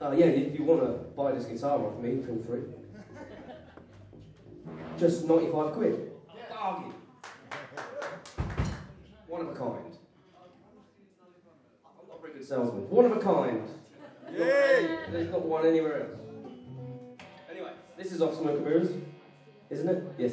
Uh, yeah, if you want to buy this guitar off me, feel free. Just 95 quid. Bargain. One of a kind. I'm not a very good salesman. One of a kind. Yay! There's not one anywhere else. Anyway, this is off Smoke Mirrors, isn't it? Yes.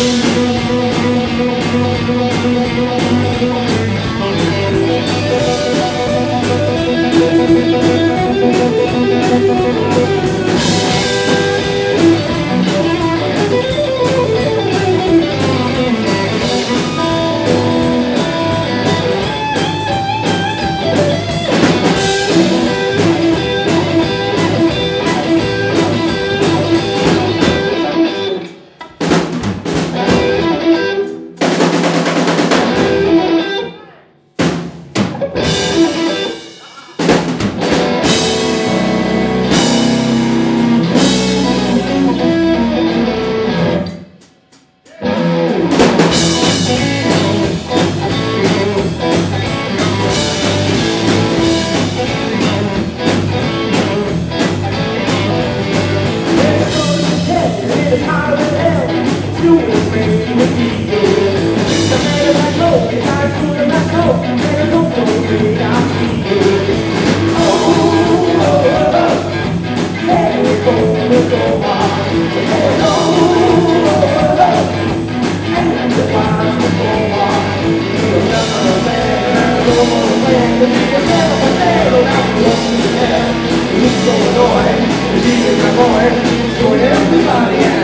Oh, going out and walking the town. He's so my boy, everybody.